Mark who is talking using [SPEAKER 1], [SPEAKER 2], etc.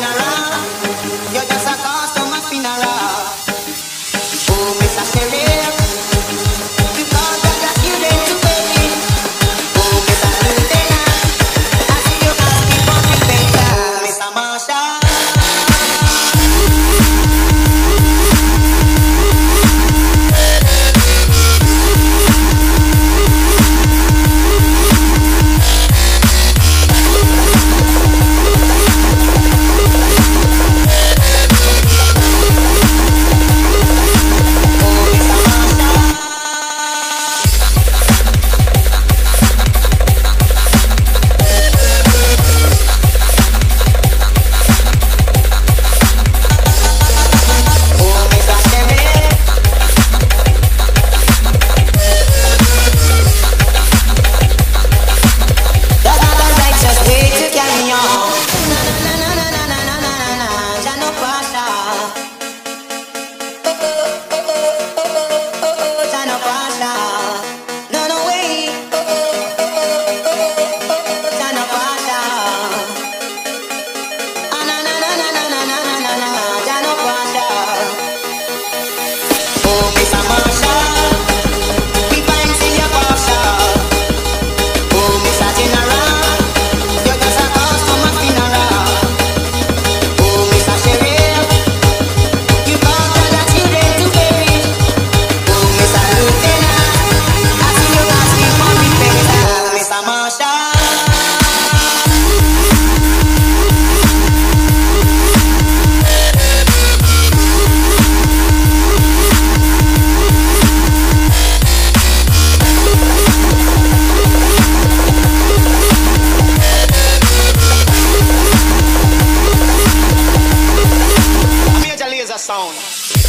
[SPEAKER 1] You're just sound.